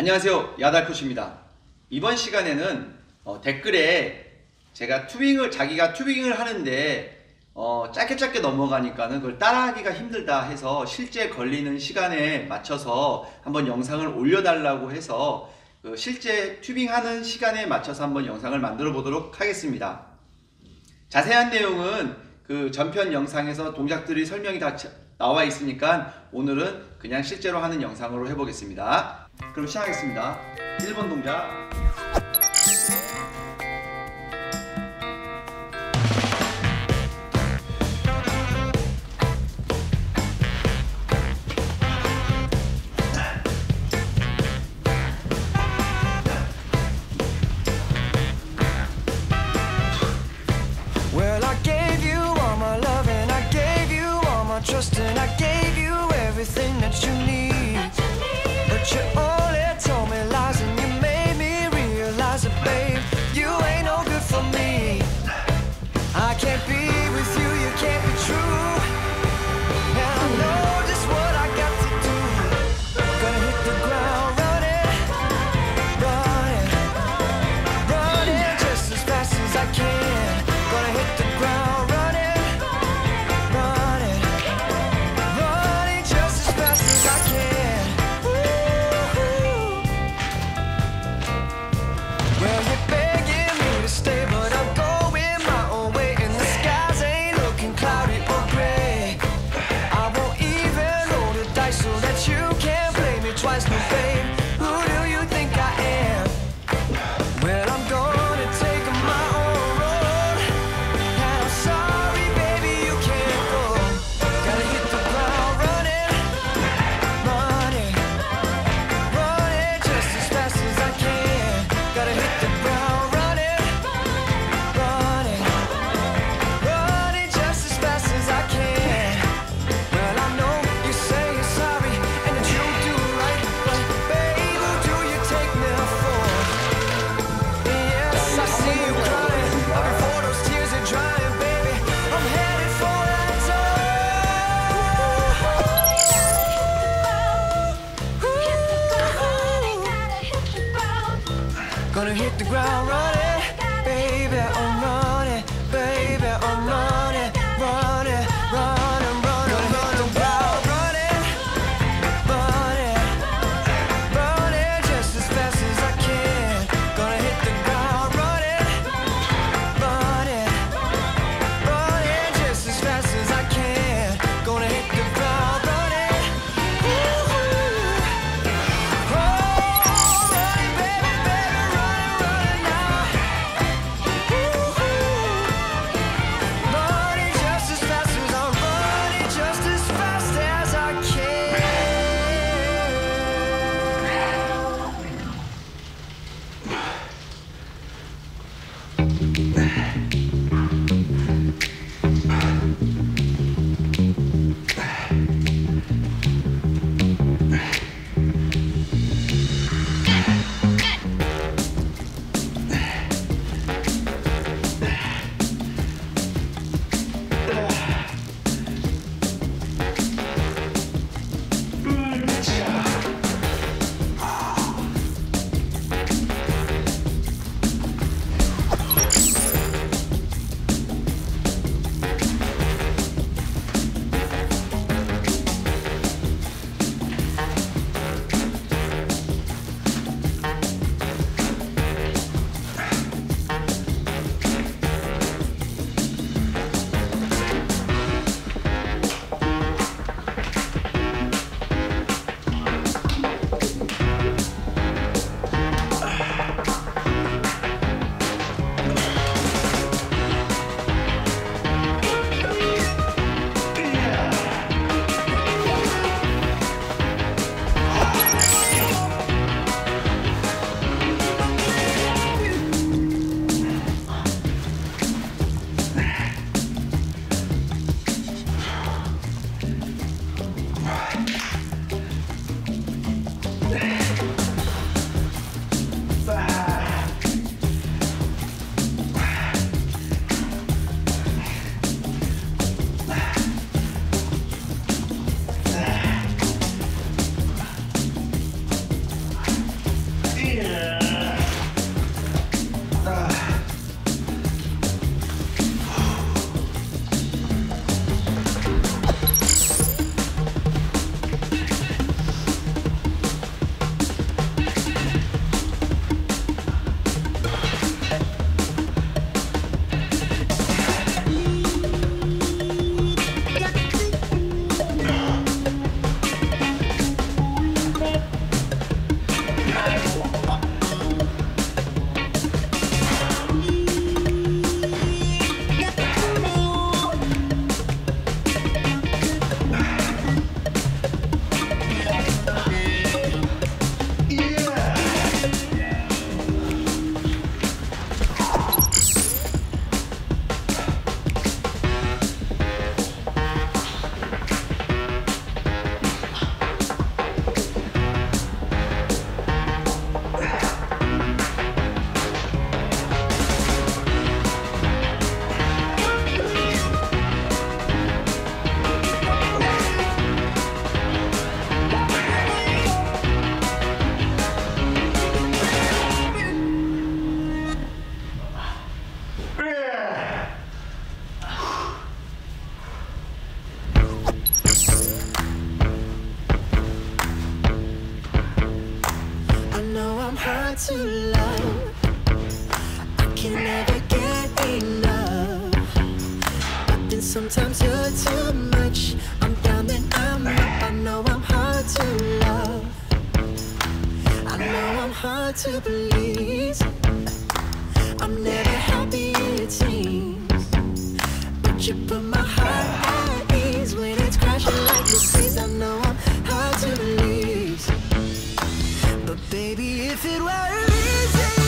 안녕하세요. 야달코치입니다. 이번 시간에는 어, 댓글에 제가 투빙을, 자기가 투빙을 하는데 어, 짧게 짧게 넘어가니까는 그걸 따라하기가 힘들다 해서 실제 걸리는 시간에 맞춰서 한번 영상을 올려달라고 해서 그 실제 튜빙하는 시간에 맞춰서 한번 영상을 만들어 보도록 하겠습니다. 자세한 내용은 그 전편 영상에서 동작들이 설명이 다 자- 나와 있으니까 오늘은 그냥 실제로 하는 영상으로 해보겠습니다. 그럼 시작하겠습니다. 1번 동작. The ground running, Yeah. Hard to love. I can never get enough. But then sometimes you're too much. I'm down, then I'm up. I know I'm hard to love. I know I'm hard to please. I'm never happy, it seems. But you put my heart at ease when it's crashing like this. Baby, if it were easy,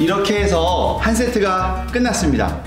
이렇게 해서 한 세트가 끝났습니다.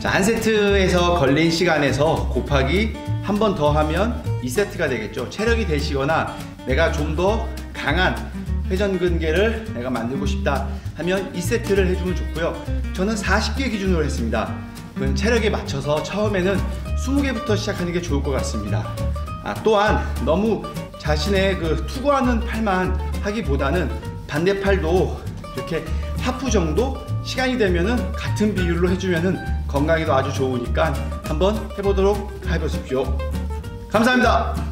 자, 한 세트에서 걸린 시간에서 곱하기 한 번 더 하면 2세트가 되겠죠. 체력이 되시거나 내가 좀 더 강한 회전근개를 내가 만들고 싶다 하면 2세트를 해주면 좋고요. 저는 40개 기준으로 했습니다. 그건 체력에 맞춰서 처음에는 20개부터 시작하는 게 좋을 것 같습니다. 아, 또한 너무 자신의 그 투구하는 팔만 하기보다는 반대팔도 이렇게 하프 정도 시간이 되면은 같은 비율로 해주면은 건강에도 아주 좋으니까 한번 해보도록 해보십시오. 감사합니다.